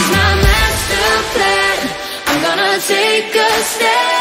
is my master plan. I'm gonna take a step.